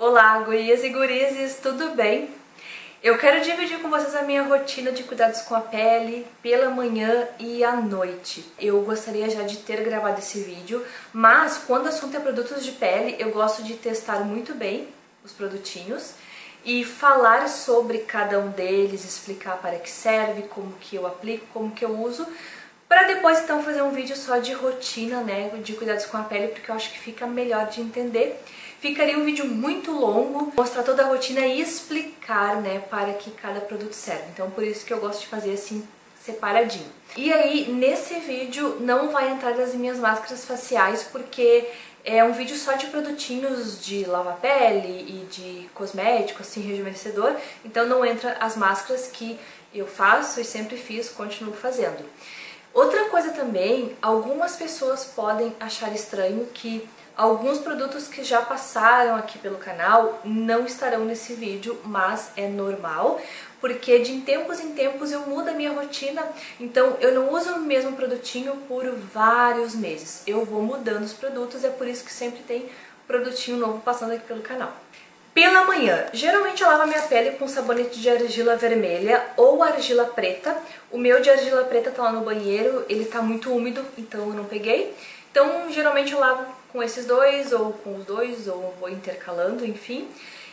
Olá, gurias e gurizes, tudo bem? Eu quero dividir com vocês a minha rotina de cuidados com a pele pela manhã e à noite. Eu gostaria já de ter gravado esse vídeo, mas quando o assunto é produtos de pele, eu gosto de testar muito bem os produtinhos e falar sobre cada um deles, explicar para que serve, como que eu aplico, como que eu uso, para depois então fazer um vídeo só de rotina, né, de cuidados com a pele, porque eu acho que fica melhor de entender. Ficaria um vídeo muito longo, mostrar toda a rotina e explicar, né, para que cada produto serve. Então por isso que eu gosto de fazer assim separadinho. E aí, nesse vídeo não vai entrar as minhas máscaras faciais, porque é um vídeo só de produtinhos de lava-pele e de cosmético, assim, rejuvenescedor, então não entra as máscaras que eu faço e sempre fiz, continuo fazendo. Outra coisa também, algumas pessoas podem achar estranho que alguns produtos que já passaram aqui pelo canal não estarão nesse vídeo, mas é normal, porque de tempos em tempos eu mudo a minha rotina, então eu não uso o mesmo produtinho por vários meses. Eu vou mudando os produtos, é por isso que sempre tem produtinho novo passando aqui pelo canal. Pela manhã, geralmente eu lavo a minha pele com sabonete de argila vermelha ou argila preta. O meu de argila preta tá lá no banheiro, ele tá muito úmido, então eu não peguei. Então, geralmente eu lavo com esses dois, ou com os dois, ou vou intercalando, enfim.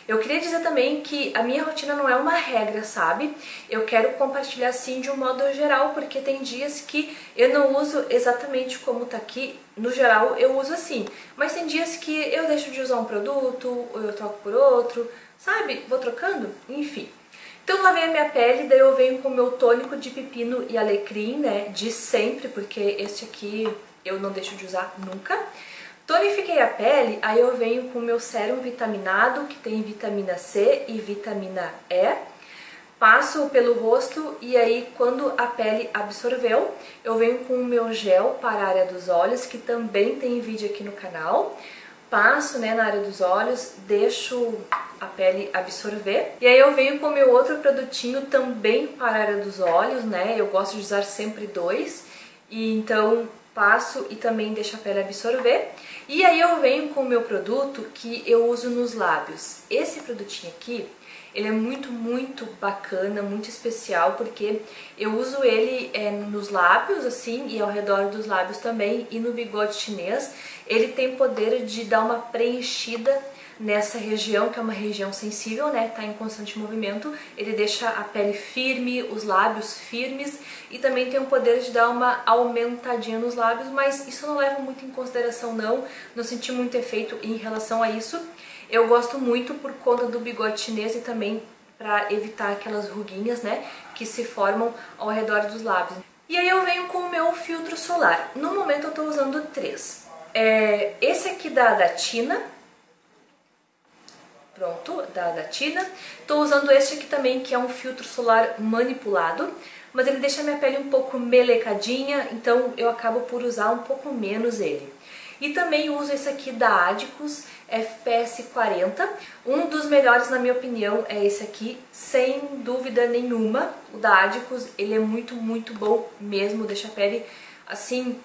Eu queria dizer também que a minha rotina não é uma regra, sabe? Eu quero compartilhar assim de um modo geral, porque tem dias que eu não uso exatamente como tá aqui. No geral, eu uso assim. Mas tem dias que eu deixo de usar um produto, ou eu troco por outro, sabe? Vou trocando, enfim. Então lavei a minha pele, daí eu venho com o meu tônico de pepino e alecrim, né? De sempre, porque este aqui eu não deixo de usar nunca. Tonifiquei a pele, aí eu venho com o meu sérum vitaminado, que tem vitamina C e vitamina E. Passo pelo rosto e aí quando a pele absorveu, eu venho com o meu gel para a área dos olhos, que também tem vídeo aqui no canal. Passo né, na área dos olhos, deixo a pele absorver. E aí eu venho com o meu outro produtinho também para a área dos olhos, né? Eu gosto de usar sempre dois. E então passo e também deixo a pele absorver. E aí eu venho com o meu produto que eu uso nos lábios. Esse produtinho aqui, ele é muito, muito bacana, muito especial, porque eu uso ele é, nos lábios, assim, e ao redor dos lábios também, e no bigode chinês. Ele tem poder de dar uma preenchida nessa região, que é uma região sensível, né, tá em constante movimento, ele deixa a pele firme, os lábios firmes e também tem o poder de dar uma aumentadinha nos lábios, mas isso não levo muito em consideração não, não senti muito efeito em relação a isso. Eu gosto muito por conta do bigode chinês e também para evitar aquelas ruguinhas, né, que se formam ao redor dos lábios. E aí eu venho com o meu filtro solar. No momento eu estou usando três. É, esse aqui da, da Tina, pronto, da, da Tina. Estou usando este aqui também, que é um filtro solar manipulado, mas ele deixa minha pele um pouco melecadinha, então eu acabo por usar um pouco menos ele. E também uso esse aqui da Adicus FPS 40. Um dos melhores, na minha opinião, é esse aqui, sem dúvida nenhuma. O da Adicus, ele é muito, muito bom mesmo, deixa a pele assim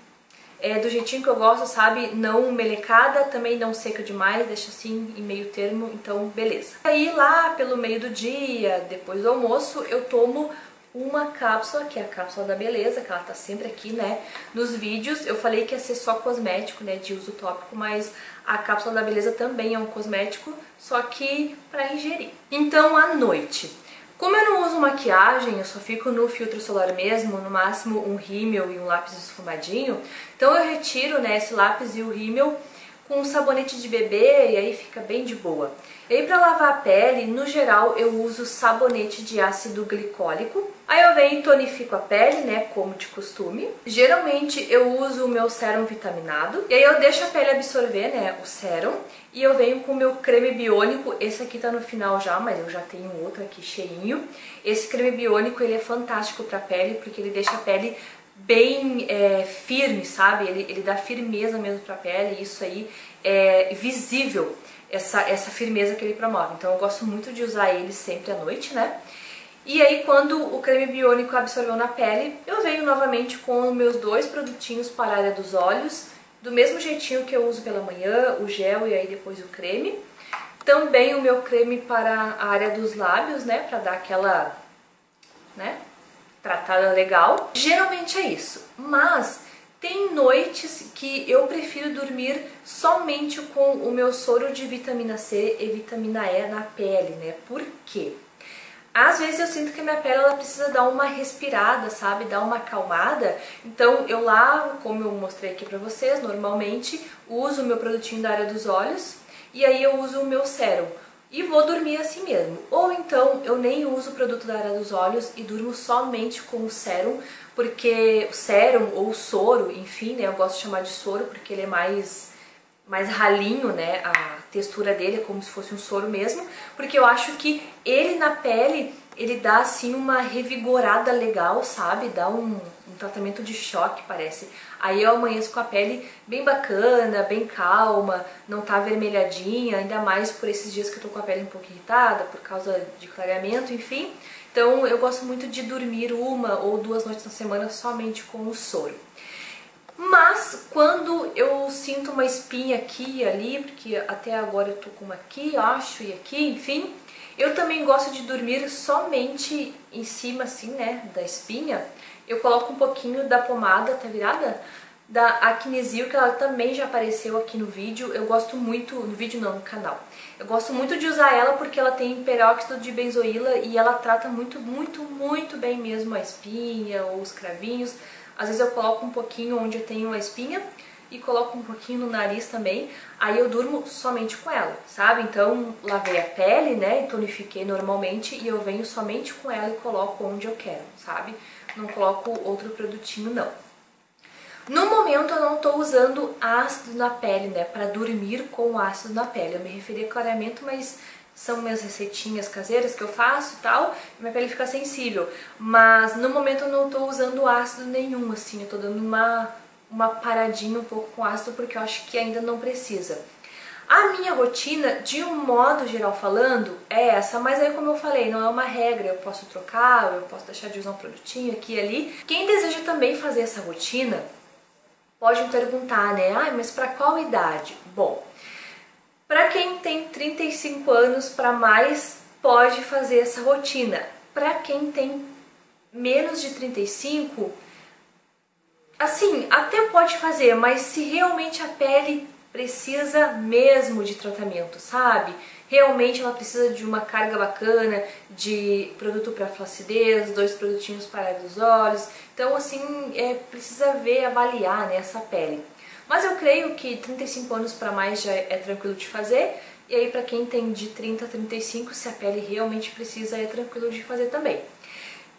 é do jeitinho que eu gosto, sabe? Não melecada, também não seca demais, deixa assim em meio termo, então beleza. Aí lá pelo meio do dia, depois do almoço, eu tomo uma cápsula, que é a cápsula da beleza, que ela tá sempre aqui, né, nos vídeos. Eu falei que ia ser só cosmético, né, de uso tópico, mas a cápsula da beleza também é um cosmético, só que para ingerir. Então, à noite, como eu não uso maquiagem, eu só fico no filtro solar mesmo, no máximo um rímel e um lápis esfumadinho, então eu retiro né, esse lápis e o rímel com um sabonete de bebê e aí fica bem de boa. E aí pra lavar a pele, no geral eu uso sabonete de ácido glicólico. Aí eu venho e tonifico a pele, né, como de costume. Geralmente eu uso o meu sérum vitaminado. E aí eu deixo a pele absorver, né, o sérum. E eu venho com o meu creme biônico, esse aqui tá no final já, mas eu já tenho outro aqui cheinho. Esse creme biônico, ele é fantástico pra pele, porque ele deixa a pele bem é, firme, sabe? Ele, ele dá firmeza mesmo pra pele, isso aí é visível, essa, essa firmeza que ele promove. Então eu gosto muito de usar ele sempre à noite, né? E aí quando o creme biônico absorveu na pele, eu venho novamente com meus dois produtinhos para a área dos olhos, do mesmo jeitinho que eu uso pela manhã, o gel e aí depois o creme. Também o meu creme para a área dos lábios, né, para dar aquela, né, tratada legal. Geralmente é isso, mas tem noites que eu prefiro dormir somente com o meu soro de vitamina C e vitamina E na pele, né? Por quê? Às vezes eu sinto que a minha pele ela precisa dar uma respirada, sabe? Dar uma acalmada. Então eu lavo, como eu mostrei aqui pra vocês, normalmente uso o meu produtinho da área dos olhos e aí eu uso o meu sérum e vou dormir assim mesmo. Ou então eu nem uso o produto da área dos olhos e durmo somente com o sérum, porque o sérum ou o soro, enfim, né, eu gosto de chamar de soro porque ele é mais mais ralinho, né, a textura dele é como se fosse um soro mesmo, porque eu acho que ele na pele, ele dá assim uma revigorada legal, sabe? Dá um, um tratamento de choque, parece. Aí eu amanheço com a pele bem bacana, bem calma, não tá avermelhadinha, ainda mais por esses dias que eu tô com a pele um pouco irritada, por causa de clareamento, enfim. Então eu gosto muito de dormir uma ou duas noites na semana somente com o soro. Mas quando eu sinto uma espinha aqui e ali, porque até agora eu tô com uma aqui, acho, e aqui, enfim, eu também gosto de dormir somente em cima, assim, né, da espinha. Eu coloco um pouquinho da pomada, tá virada? Da Acnesil, que ela também já apareceu aqui no vídeo. Eu gosto muito, no vídeo não, no canal. Eu gosto muito de usar ela porque ela tem peróxido de benzoíla e ela trata muito, muito, muito bem mesmo a espinha ou os cravinhos. Às vezes eu coloco um pouquinho onde eu tenho uma espinha e coloco um pouquinho no nariz também, aí eu durmo somente com ela, sabe? Então, lavei a pele, né, tonifiquei normalmente e eu venho somente com ela e coloco onde eu quero, sabe? Não coloco outro produtinho, não. No momento eu não estou usando ácido na pele, né, para dormir com ácido na pele. Eu me referi a clareamento, mas são minhas receitinhas caseiras que eu faço e tal, e minha pele fica sensível. Mas no momento eu não tô usando ácido nenhum, assim, eu tô dando uma, uma paradinha um pouco com ácido porque eu acho que ainda não precisa. A minha rotina, de um modo geral falando, é essa, mas aí como eu falei, não é uma regra, eu posso trocar, eu posso deixar de usar um produtinho aqui e ali. Quem deseja também fazer essa rotina, pode me perguntar, né, ah, mas para qual idade? Bom, para quem tem 35 anos para mais, pode fazer essa rotina. Para quem tem menos de 35, assim, até pode fazer, mas se realmente a pele precisa mesmo de tratamento, sabe? Realmente ela precisa de uma carga bacana, de produto para flacidez, dois produtinhos para os olhos. Então, assim, é, precisa ver, avaliar né, essa pele. Mas eu creio que 35 anos para mais já é tranquilo de fazer, e aí para quem tem de 30 a 35, se a pele realmente precisa, é tranquilo de fazer também.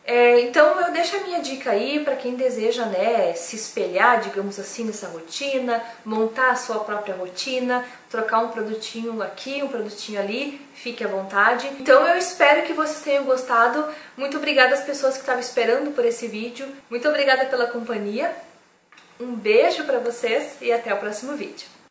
É, então eu deixo a minha dica aí para quem deseja né, se espelhar, digamos assim, nessa rotina, montar a sua própria rotina, trocar um produtinho aqui, um produtinho ali, fique à vontade. Então eu espero que vocês tenham gostado. Muito obrigada às pessoas que estavam esperando por esse vídeo. Muito obrigada pela companhia. Um beijo para vocês e até o próximo vídeo.